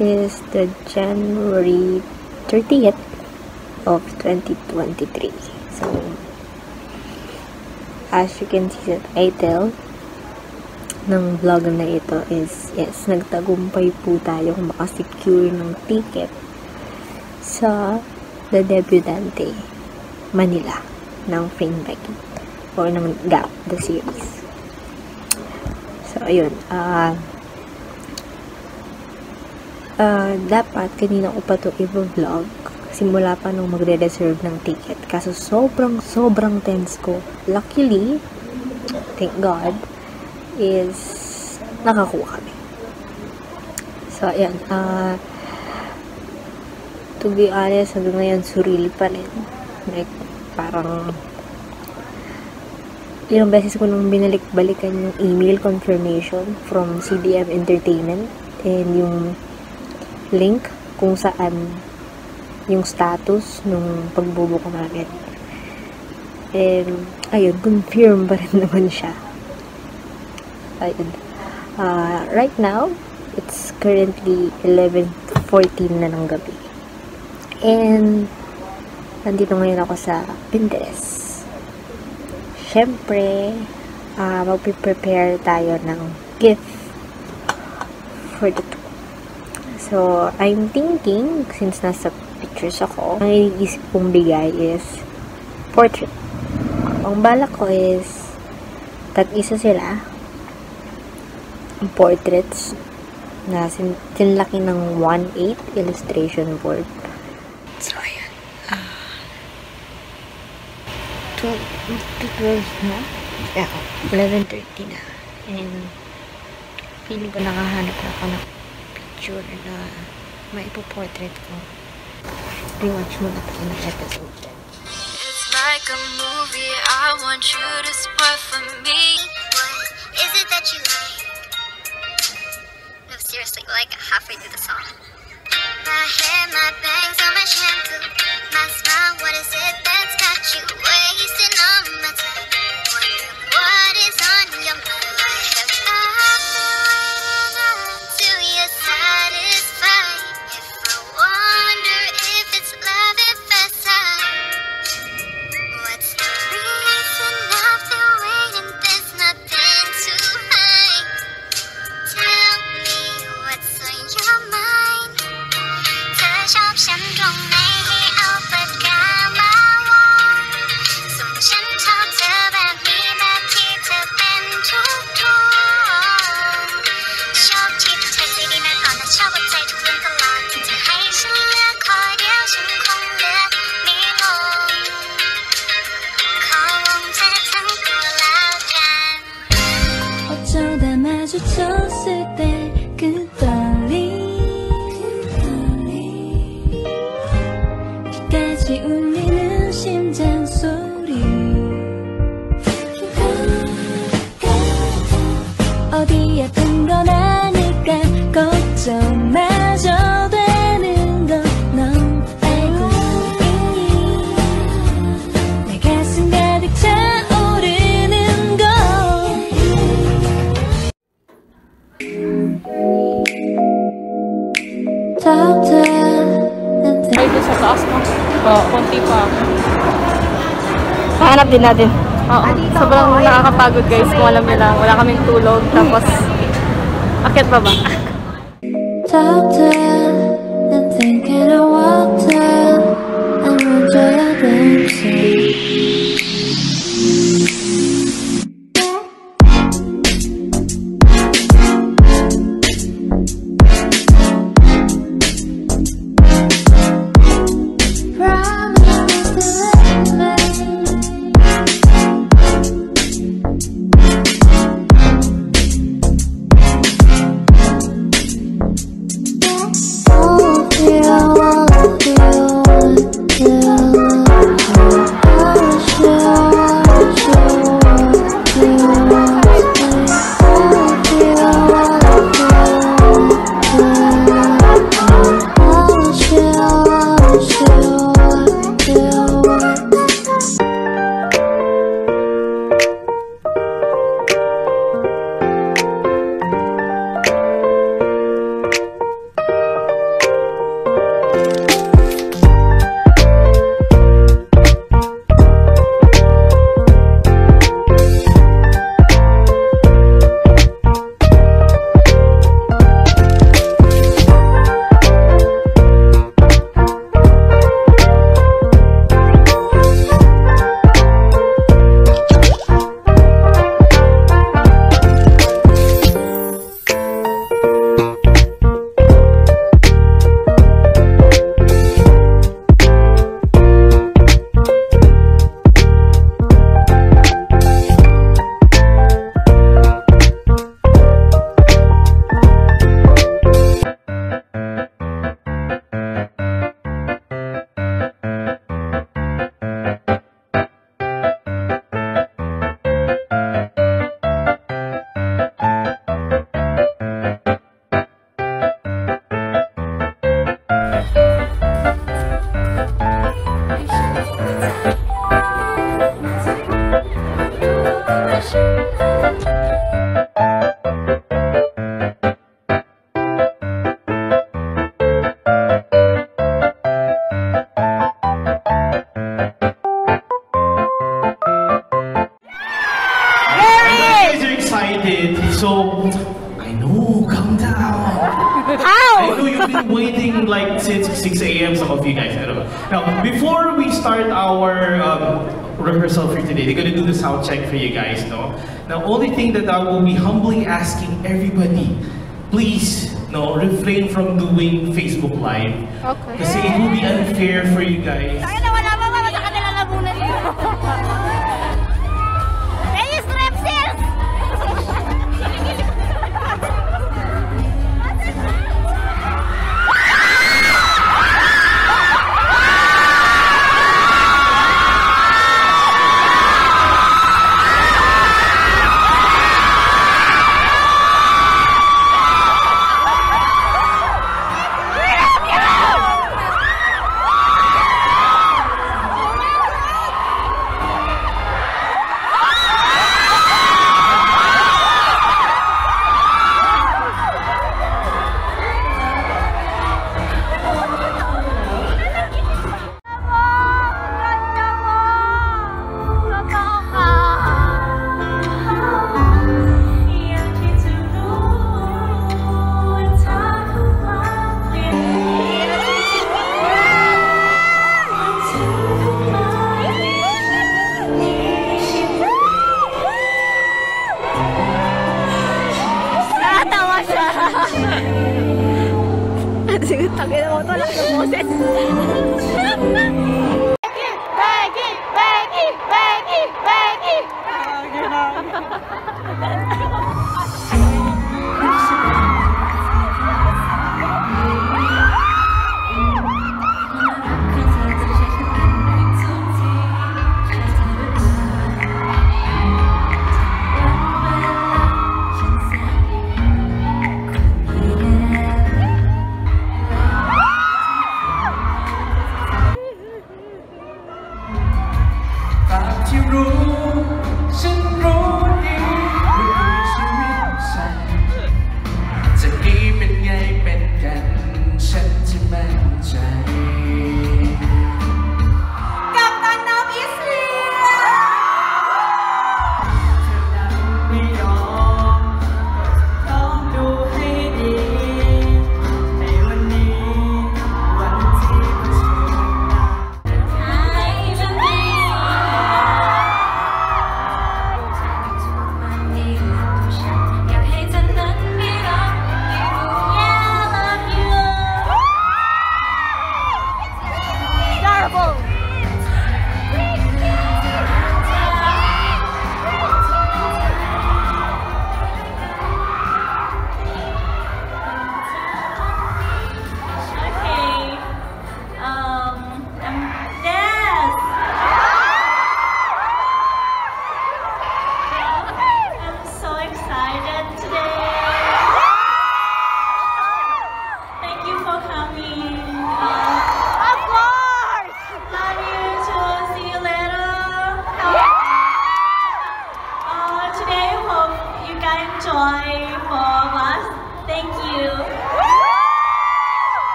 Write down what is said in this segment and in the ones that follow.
is the January 30th of 2023. So, as you can see sa title ng vlog na ito is, yes, nagtagumpay po tayong makasecure ng ticket sa The Debutante Manila ng Fame Becky or ng GAP, the series. So, ayun. Uh, uh, dapat, kanina ko pa ito i-vlog. Simula pa nung magre-reserve ng ticket. Kaso, sobrang, sobrang tense ko. Luckily, thank God, is nakakuha kami. So, ayan. Uh, to be honest, hanggang ngayon, surreal pa rin. Like, parang ilang beses ko nung binalik-balikan yung email confirmation from CDM Entertainment and yung link kung saan yung status nung pagbubuko namin. And, ayun, confirm pa rin naman siya. Ayun. Uh, right now, it's currently 11.14 na ng gabi. And, nandito ngayon ako sa Pinterest syempre, uh, magpe-prepare tayo ng gift for the. So, I'm thinking, since nasa pictures ako, ang iniisip kong bigay is portrait. Ang balak ko is tag-isa sila portraits na sin sinlaki ng 1.8 illustration board. So, ayan. Uh, 12 na. Yeah, 11.30 na. And, feeling ko nakahanap na ako ng picture na maipo-portrait ko. Rewatch mo na tayo ng episode 10. It's like a movie I want you to spoil for me. What is it that you like? No, seriously, like halfway through the song. My hair, my bangs, all my shampoo, my smile, what is it that's got you wasting on my time? Din natin. Oo, sobrang nakakapagod guys kung alam niyo lang. Wala kaming tulog. Tapos, akit pa ba? Top Check for you guys, no? The only thing that I will be humbly asking everybody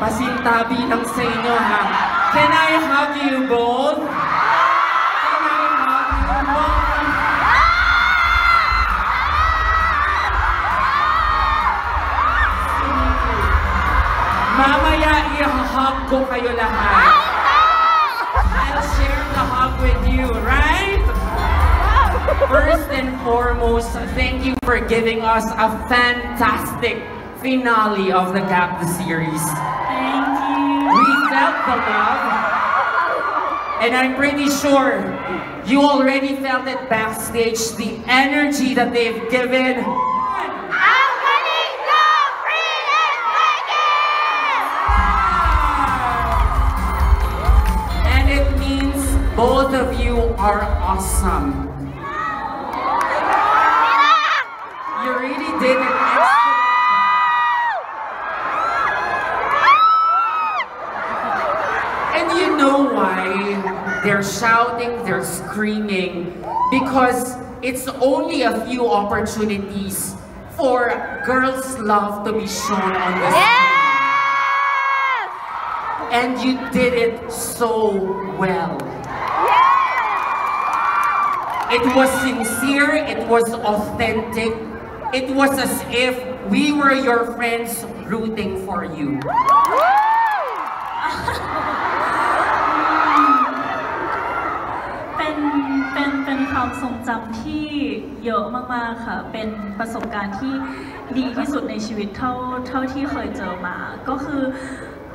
Pasintabi lang sa inyo ha. Can I hug you both? Can I hug you both? Mamaya i-hug ko kayo lahat. I'll share the hug with you, right? First and foremost, thank you for giving us a fantastic finale of the Gap the series. The love. And I'm pretty sure you already felt it backstage, the energy that they've given. And it means both of you are awesome. Shouting, they're screaming? Because it's only a few opportunities for girls' love to be shown on the screen. And you did it so well. It was sincere, it was authentic, it was as if we were your friends rooting for you. ความทรงจำที่เยอะมากๆค่ะ เป็นประสบการณ์ที่ดีที่สุดในชีวิตเท่าเท่าที่เคยเจอมา ก็คือ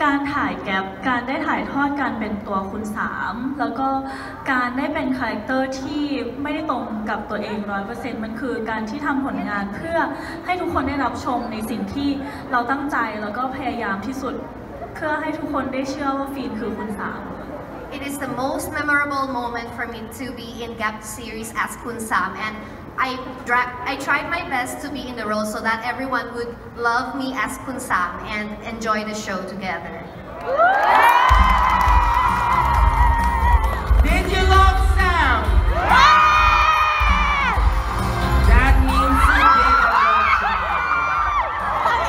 การถ่ายแกปการได้ถ่ายทอดการเป็นตัวคุณสามแล้วก็การได้เป็นคาแรคเตอร์ที่ไม่ได้ตรงกับตัวเองร้อยเปอร์เซ็นต์มันคือการที่ทำผลงานเพื่อให้ทุกคนได้รับชมในสิ่งที่เราตั้งใจแล้วก็พยายามที่สุด เพื่อให้ทุกคนได้เชื่อว่าฟีนคือคุณสาม It is the most memorable moment for me to be in Gap series as Kun Sam and I, dra- I tried my best to be in the role so that everyone would love me as Kun Sam and enjoy the show together. Did you love Sam? That means you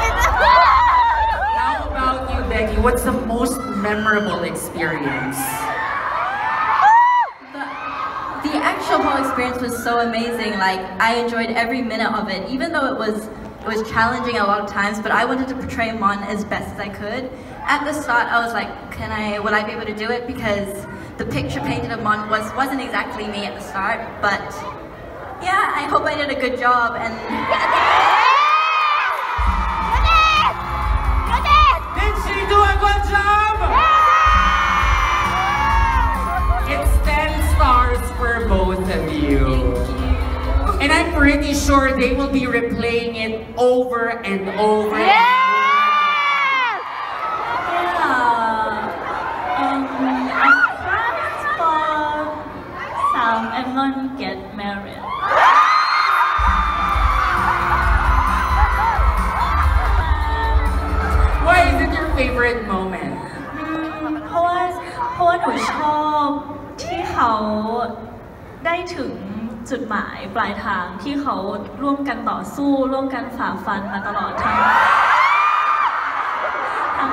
did a good job. How about you, Becky? What's the most memorable experience? Actual whole experience was so amazing. Like I enjoyed every minute of it, even though it was it was challenging a lot of times. But I wanted to portray Mon as best as I could. At the start, I was like, "Can I? Will I be able to do it?" Because the picture painted of Mon was wasn't exactly me at the start. But yeah, I hope I did a good job. And Did she do a good job? It's stars for both of you. And I'm pretty sure they will be replaying it over and over. Yeah. Um, I planned for Sam and Mon get married. เขาได้ถึงจุดหมายปลายทางที่เขาร่วมกันต่อสู้ ร่วมกันฝ่าฟันมาตลอดทั้งทั้ง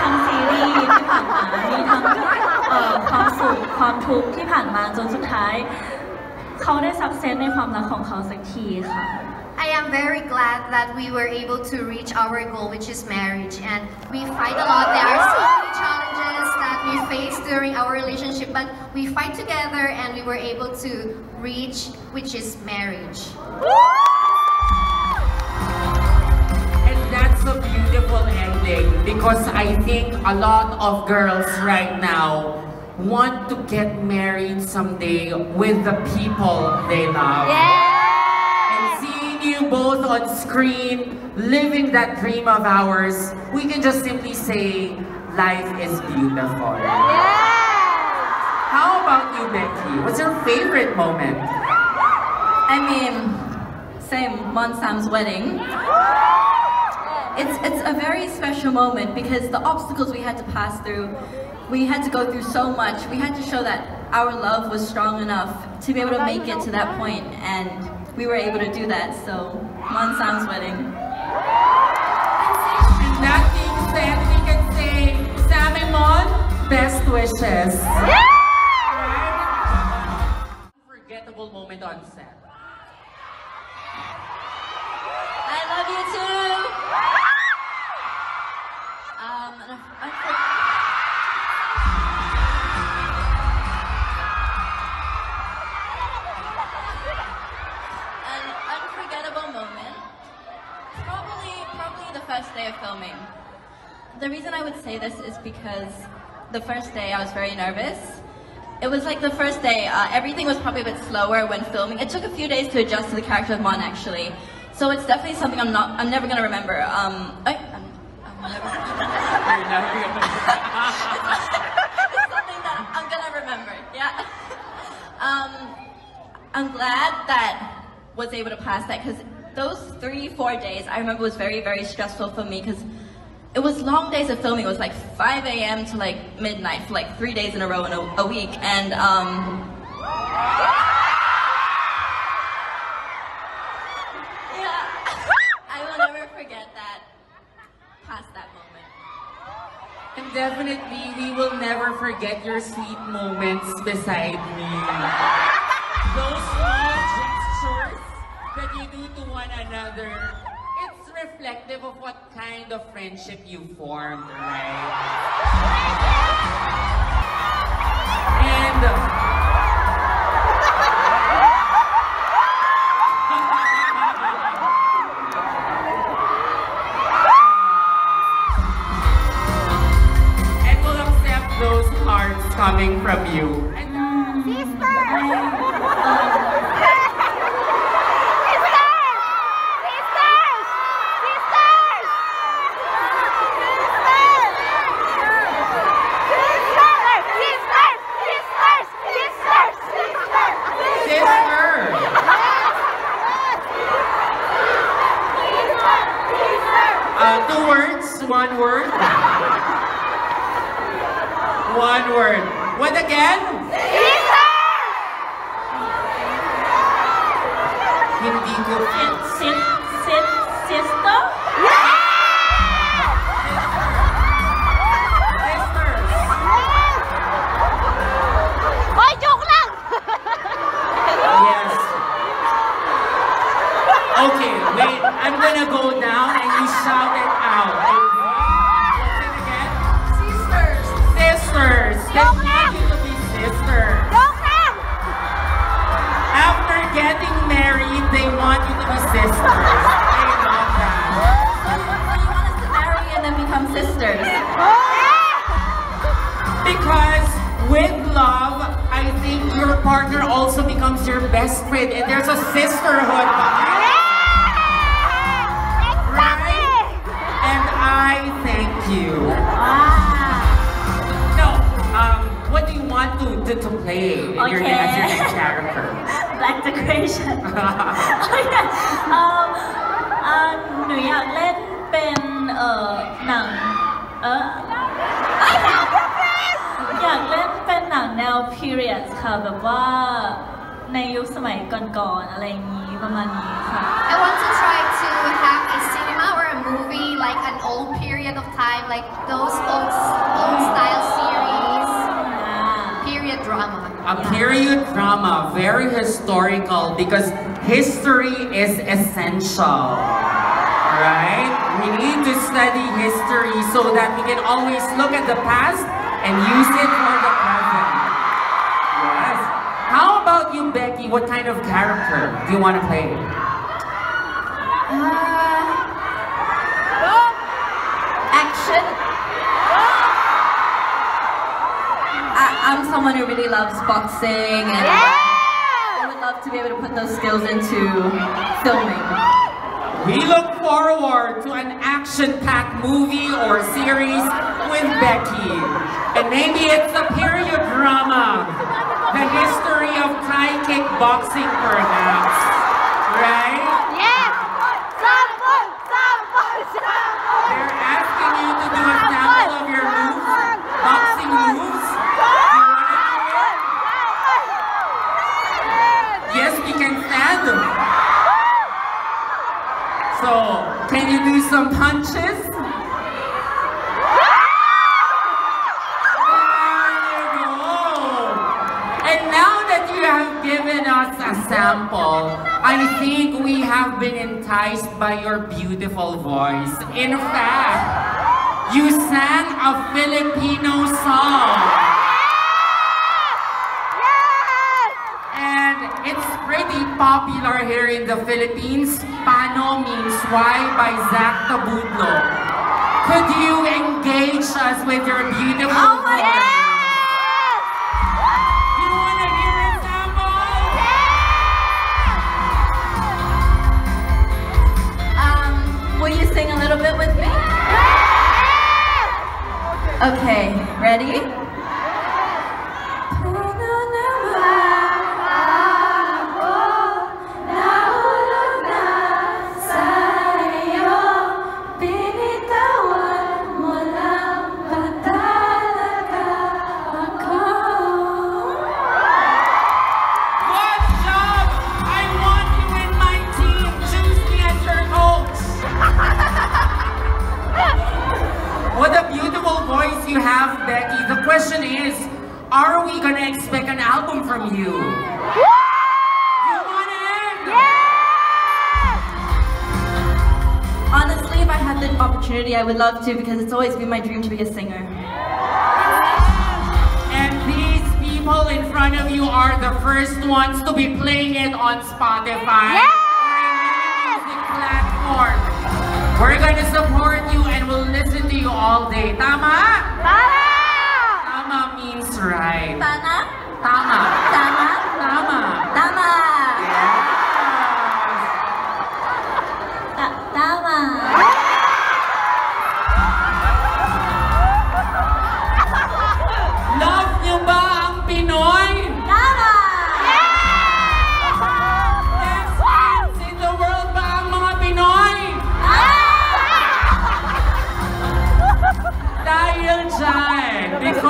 ทั้งซีรีส์ที่ผ่านมามีทั้งความสุขความทุกข์ที่ผ่านมาจนสุดท้าย เขาได้สักเซสในความรักของเขาสักทีค่ะ I am very glad that we were able to reach our goal, which is marriage. And we fight a lot. There are so many challenges that we faced during our relationship, but we fight together and we were able to reach, which is marriage. And that's a beautiful ending because I think a lot of girls right now want to get married someday with the people they love. Yeah. And seeing you both on screen, living that dream of ours, we can just simply say, life is beautiful. Yeah. How about you, Becky? What's your favorite moment? I mean, same, Mon Sam's wedding. It's, it's a very special moment because the obstacles we had to pass through, we had to go through so much. We had to show that our love was strong enough to be able to make it to that point, and we were able to do that. So, Mon Sam's wedding. And that And best wishes. Unforgettable moment on set. I love you too. Um, an unforgettable moment. Probably, probably the first day of filming. The reason I would say this is because the first day I was very nervous. It was like the first day, uh, everything was probably a bit slower when filming. It took a few days to adjust to the character of Mon actually. So it's definitely something I'm not, I'm never gonna remember. Um, I, I'm never, it's something that I'm gonna remember, yeah. Um, I'm glad that was able to pass that because those three, four days I remember was very, very stressful for me because it was long days of filming. It was like 5 a.m. to like midnight for like three days in a row in a, a week. And um, yeah, I will never forget that, past that moment. And definitely, we will never forget your sweet moments beside me. Those small gestures that you do to one another, reflective of what kind of friendship you formed, right? And and we'll accept those hearts coming from you. Sister! Uh, two words, one word. One word. What again? Essential. Right? We need to study history so that we can always look at the past and use it for the present. Yes. How about you, Becky? What kind of character do you want to play? Uh, oh, action. I, I I'm someone who really loves boxing and I would love to be able to put those skills into filming. We look forward to an action-packed movie or series with Becky. And maybe it's a period drama. The history of Thai kickboxing, perhaps. Right? They're asking you to do a sample of your moves, boxing moves. You wanna do it? Yes, we can stand. So, can you do some punches? There you go. And now that you have given us a sample, I think we have been enticed by your beautiful voice. In fact, you sang a Filipino song. And it's pretty popular here in the Philippines. Pano means why by Zack Tabudlo. Could you engage us with your beautiful Oh my voice? You wanna hear a sample? Um, will you sing a little bit with me? Okay, ready?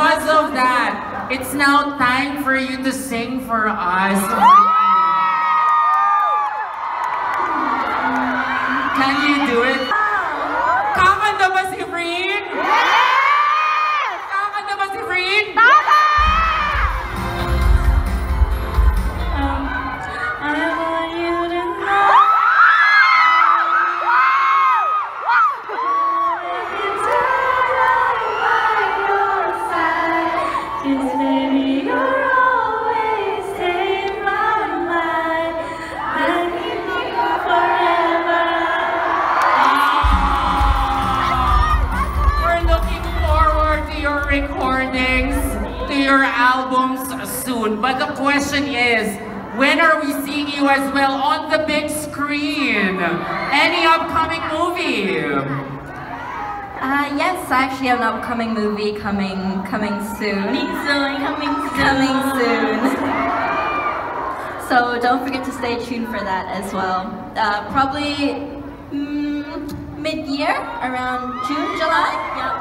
Because of that, it's now time for you to sing for us. Can you do it? Upcoming movie coming coming soon. Coming soon, coming soon. Coming soon. so don't forget to stay tuned for that as well. Uh, probably mm, mid-year, around June, July. Yep.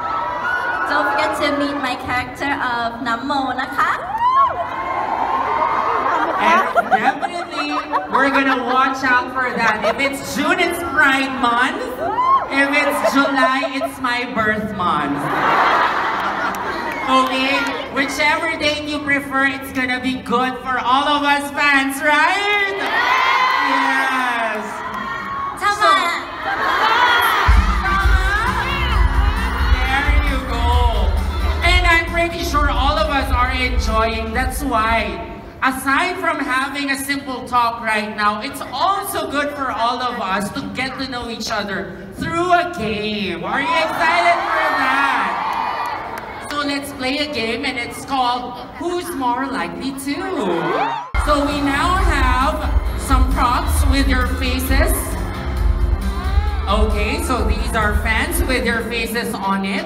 Don't forget to meet my character of Namo Naka. And definitely, we're gonna watch out for that. If it's June, it's Pride Month. If it's July, it's my birth month. Okay? Whichever date you prefer, it's gonna be good for all of us fans, right? Yes. Tama! There you go. And I'm pretty sure all of us are enjoying. That's why, aside from having a simple talk right now, it's also good for all of us to get to know each other through a game. Are you excited for that? So let's play a game and it's called Who's More Likely To? So we now have some props with your faces. Okay, so these are fans with your faces on it.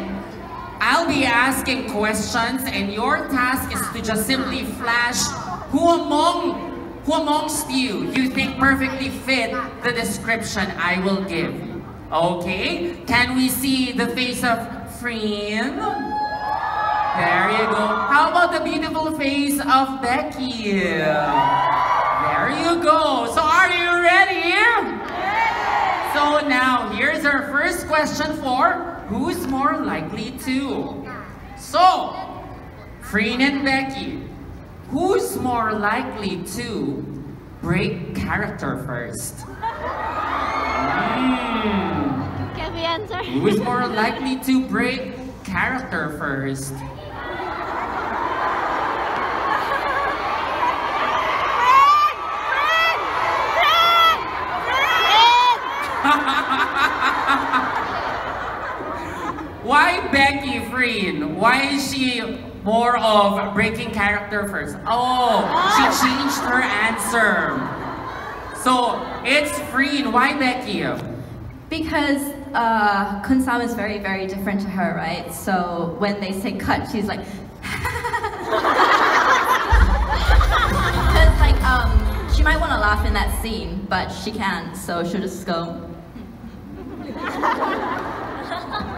I'll be asking questions and your task is to just simply flash who among who amongst you you think perfectly fit the description I will give. Okay? Can we see the face of Freen? There you go. How about the beautiful face of Becky? There you go. So are you ready? So now, here's our first question for who's more likely to? So, Freen and Becky, who's more likely to break character first? Hmm. Answer? Who is more likely to break character first? Why Becky Freen? Why is she more of breaking character first? Oh, she oh. changed her answer. So it's Freen. Why Becky? Because uh, Khun Sam is very, very different to her, right? So when they say cut, she's like, because like um, she might want to laugh in that scene, but she can't, so she'll just go.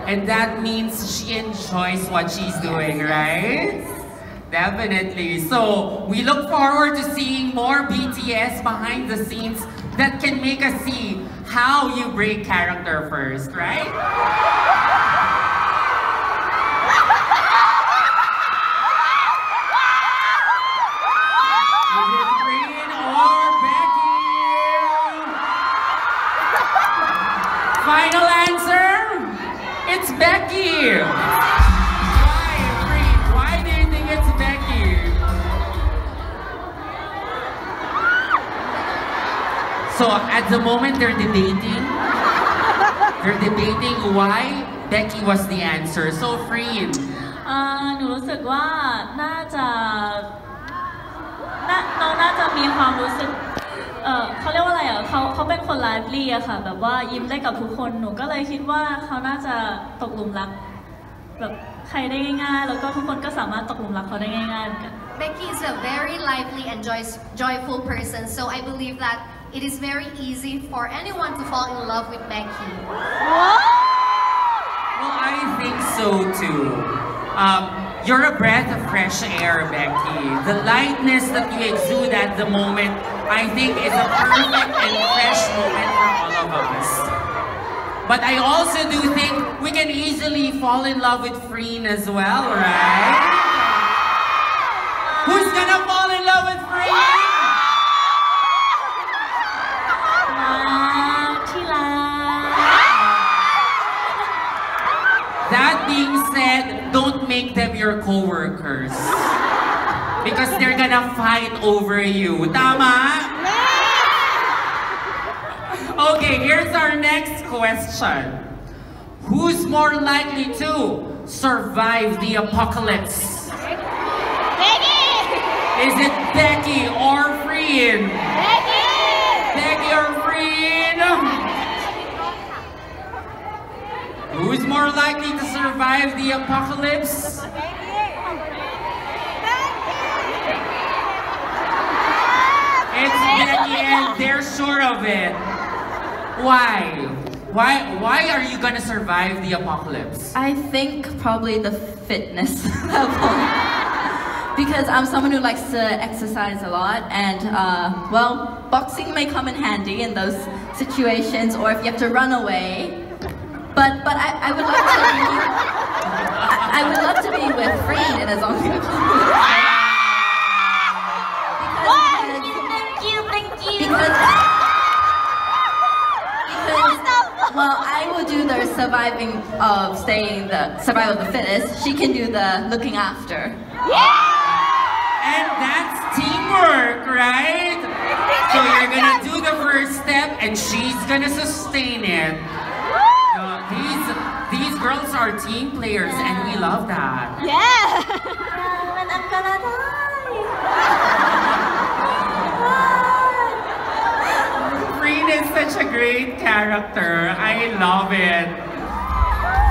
And that means she enjoys what she's doing, right? Definitely. So we look forward to seeing more BTS behind the scenes that can make us see how you break character first, right? Is it Freen or Becky? Final answer? It's Becky! So at the moment they're debating. They're debating why Becky was the answer. So Freen, อ่าหนูรู้สึกว่าน่าจะน่าน้องน่าจะมีความรู้สึกเออเขาเรียกว่าอะไรอะเขาเขาเป็นคนไลฟ์ลี่อะค่ะ แบบว่ายิ้มได้กับทุกคนหนูก็เลยคิดว่าเขาน่าจะตกหลุมรักแบบใครได้ง่ายๆ แล้วก็ทุกคนก็สามารถตกหลุมรักเขาได้ง่ายๆเหมือนกัน Becky is a very lively and joy- joyful person, so I believe that it is very easy for anyone to fall in love with Becky. well I think so too. Um, you're a breath of fresh air, Becky. The lightness that you exude at the moment, I think is a perfect and fresh moment for all of us. But I also do think we can easily fall in love with Freen as well, right? Who's gonna fall in love with Freen? Don't make them your co-workers. Because they're gonna fight over you. Tama? Okay, here's our next question. Who's more likely to survive the apocalypse? Becky! Is it Becky or Freen? Who's more likely to survive the apocalypse? It's Becky and they're sure of it. Why? Why why are you gonna survive the apocalypse? I think probably the fitness level. because I'm someone who likes to exercise a lot, and uh, well, boxing may come in handy in those situations, or if you have to run away. But but I, I would love to be I, I would love to be with Freen in a zombie apocalypse. Thank you, thank you. Because, because well, I will do the surviving of staying the survival of the fittest. She can do the looking after. Yeah! And that's teamwork, right? So you're gonna do the first step and she's gonna sustain it. Girls are team players and we love that. Yeah! and I'm gonna die! Freen is such a great character. I love it.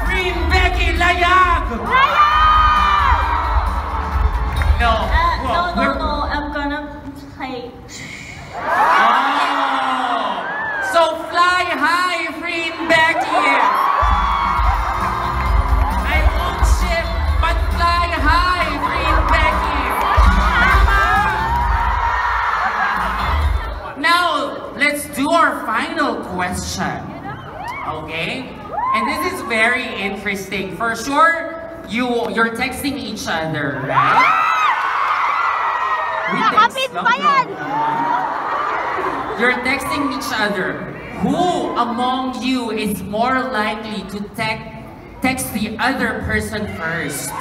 Freen, Becky, Layag! No, Uh, no, no, no, I'm gonna play. question. Okay? And this is very interesting. For sure, you, you're texting each other, right? We text. You're texting each other. Who among you is more likely to text text the other person first?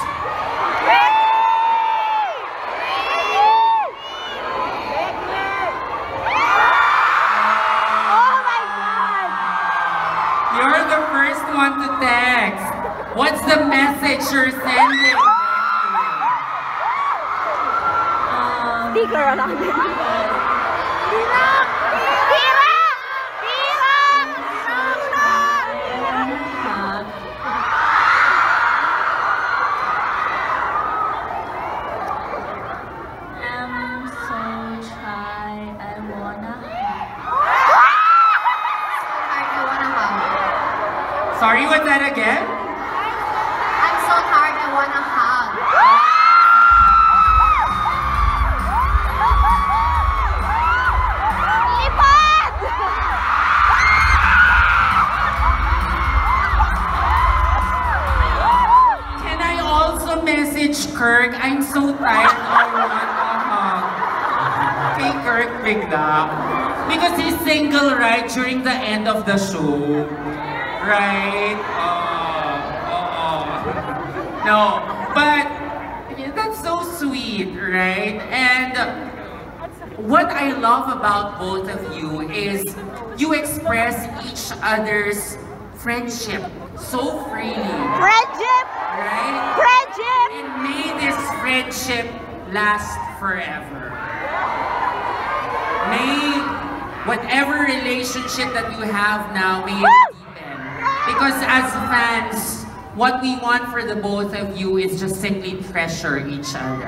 Last forever. May whatever relationship that you have now, may it deepen. Because as fans, what we want for the both of you is just simply treasure each other.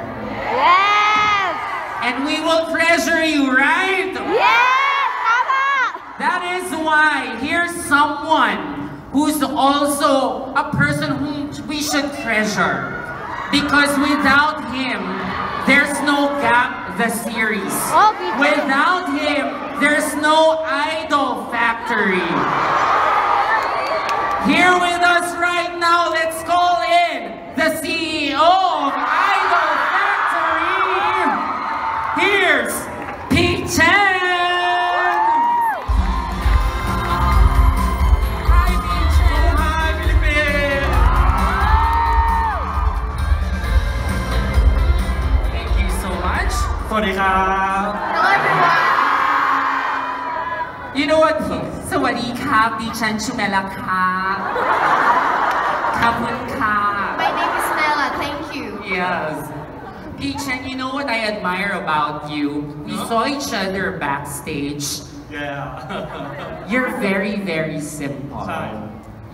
Yes! And we will treasure you, right? Yes! Tama! That is why here's someone who's also a person whom we should treasure. Because without him, no Gap the series. Oh, Without him, there's no Idol Factory. Here with us right now, let's call in the CEO of Idol Factory. Here's Pete Chan. วัสดีครับ Hello everyone. You know what? สวัสดีครับดิฉันชื่อเมลาครับขอบคุณค่ะ My name is Mela, thank you. Yes. Pichan, you know what I admire about you? We saw each other backstage. Yeah. You're very, very simple. Hi.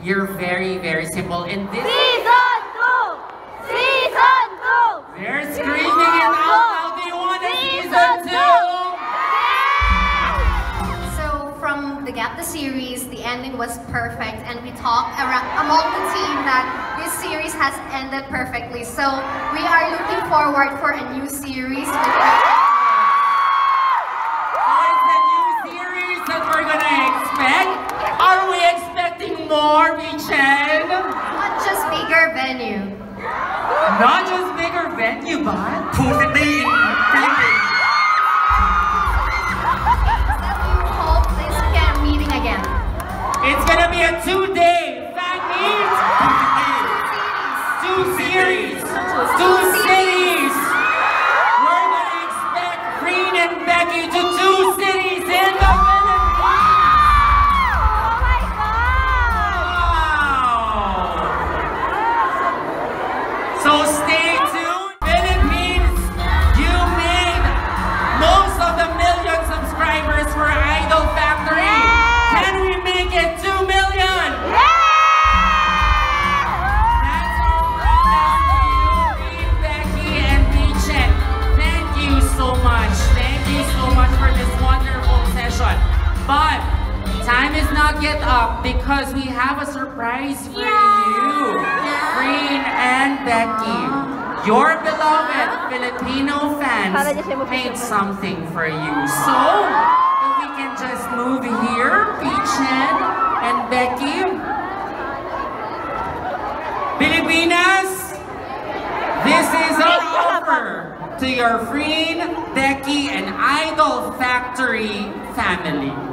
You're very, very simple. And this Season 2! Season 2! they're screaming it out From the Gap the series, the ending was perfect, and we talked around among the team that this series has ended perfectly. So we are looking forward for a new series. With What is the new series that we're gonna expect? Are we expecting more, Pichan? not just bigger venue. Not just bigger venue, but It's gonna be a two-day fan meet. Two series. Two cities. We're gonna expect Freen and Becky to because we have a surprise for you, Freen and Becky. Your beloved Filipino fans made something for you. So, if we can just move here, Peachin and Becky. Filipinas, this is our offer to your friend Becky and Idol Factory family.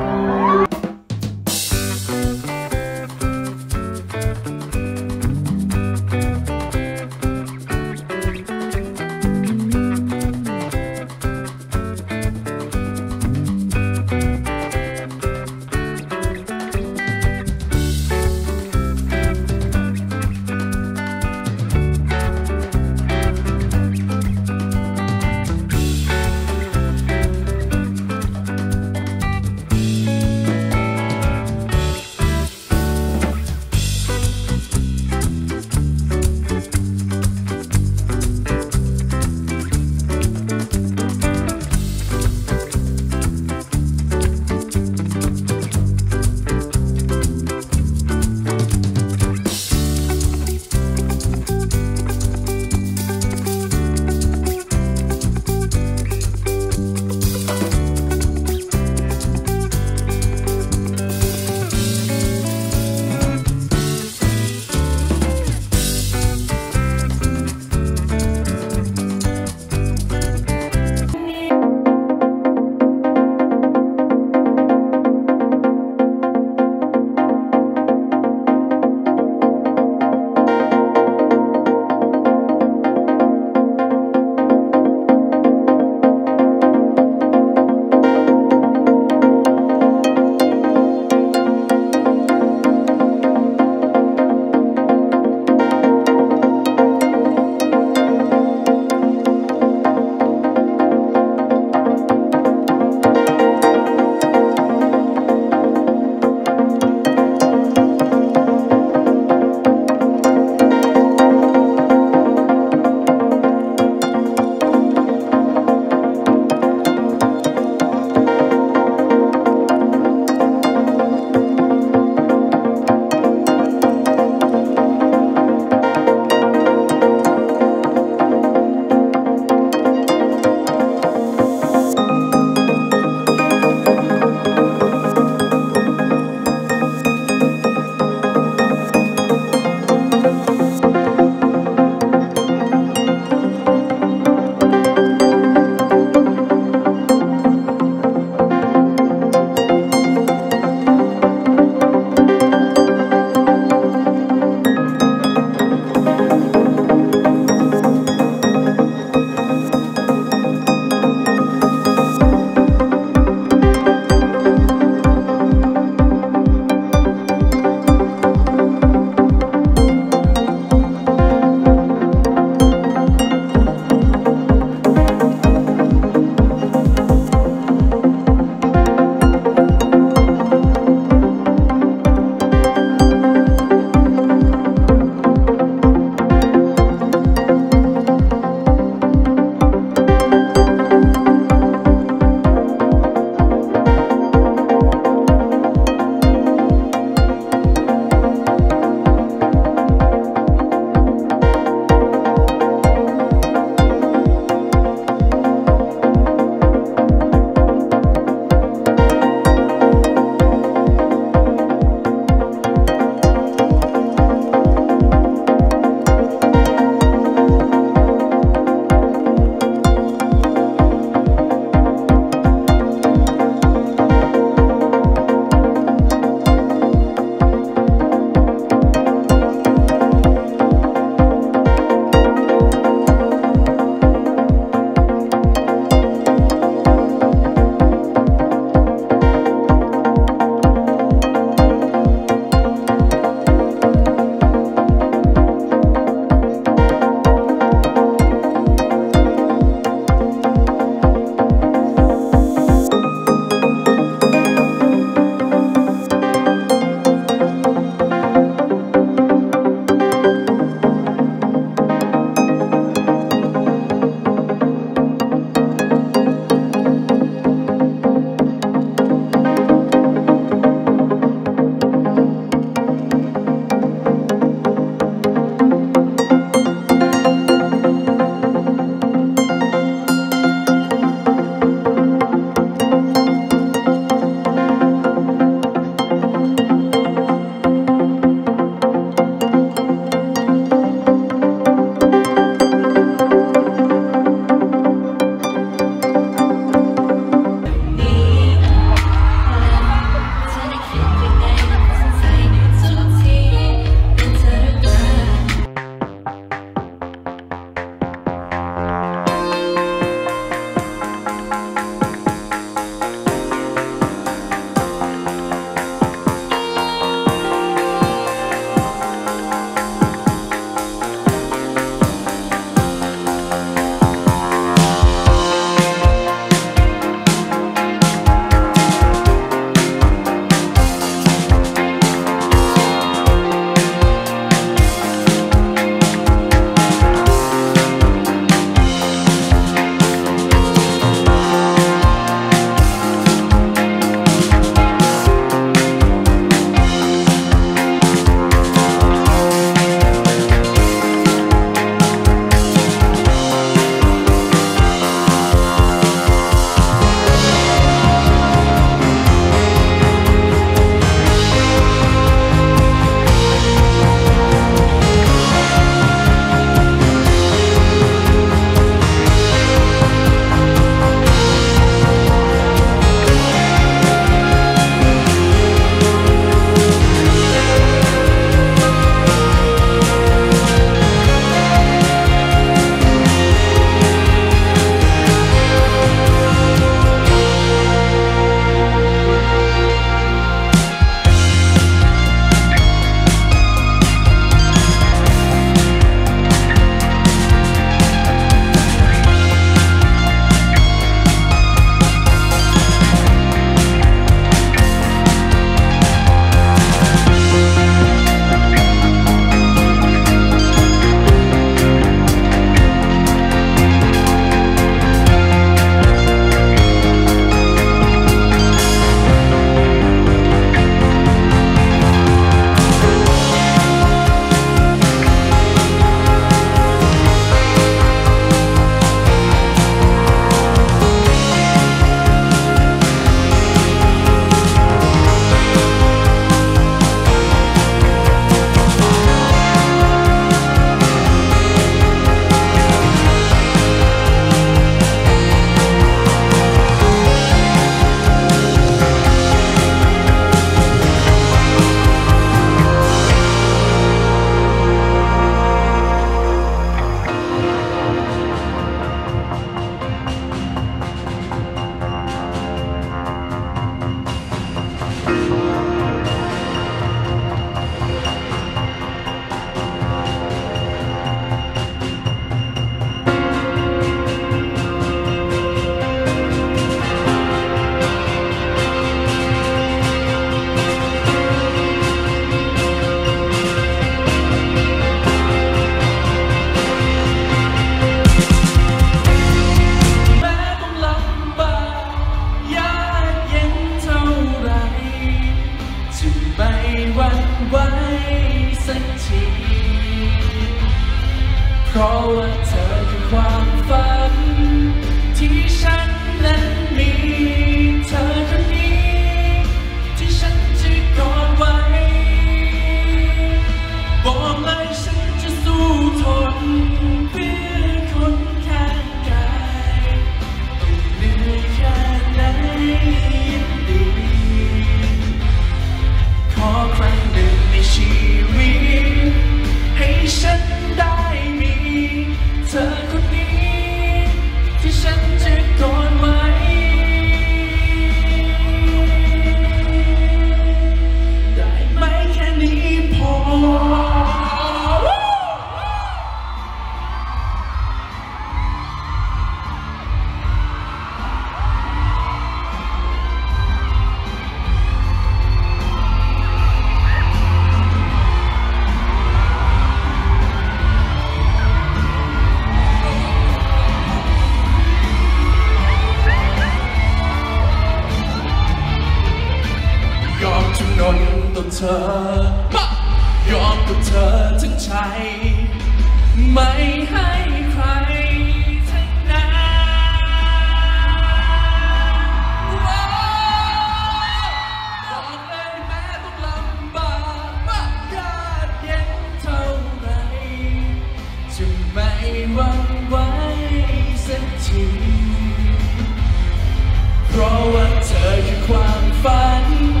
heard you quite fine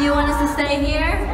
Do you want us to stay here?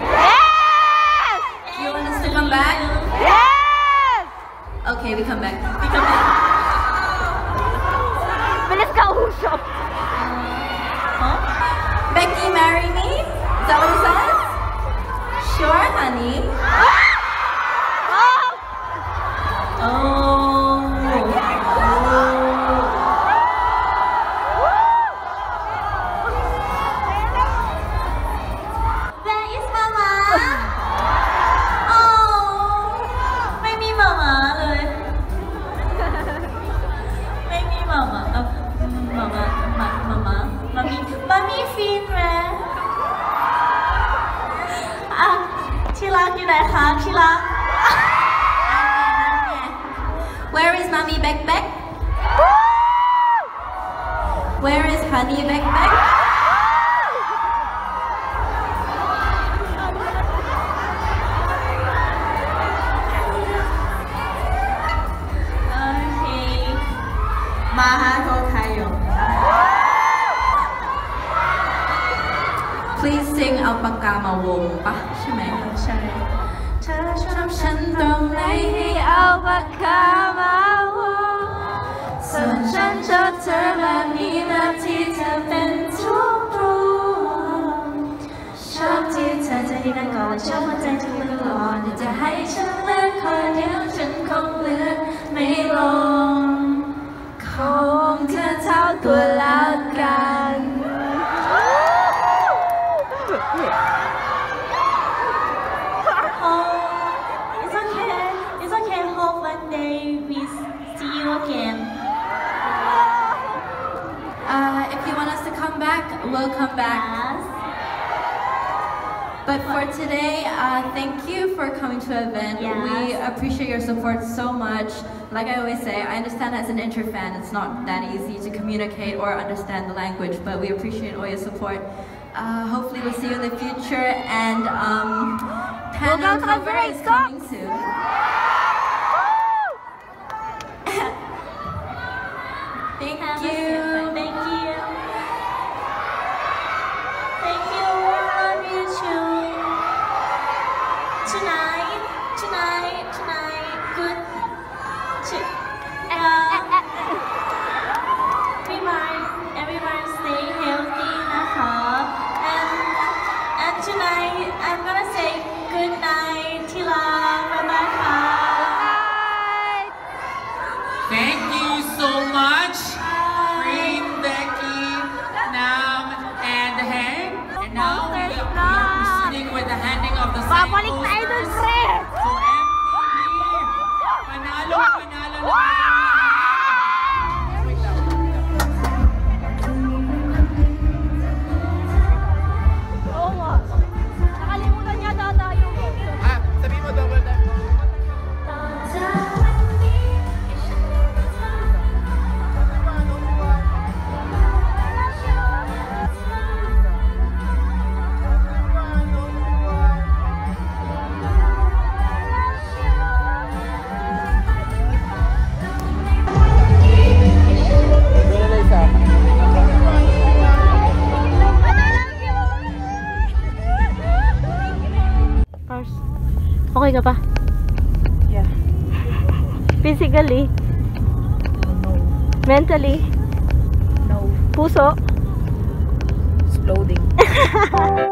major fan, it's not that easy to communicate or understand the language, but we appreciate all your support. Uh, hopefully we'll see you in the future, and um, Panda we'll Cover is coming soon. Physically? No. Mentally? No. Puso? Exploding.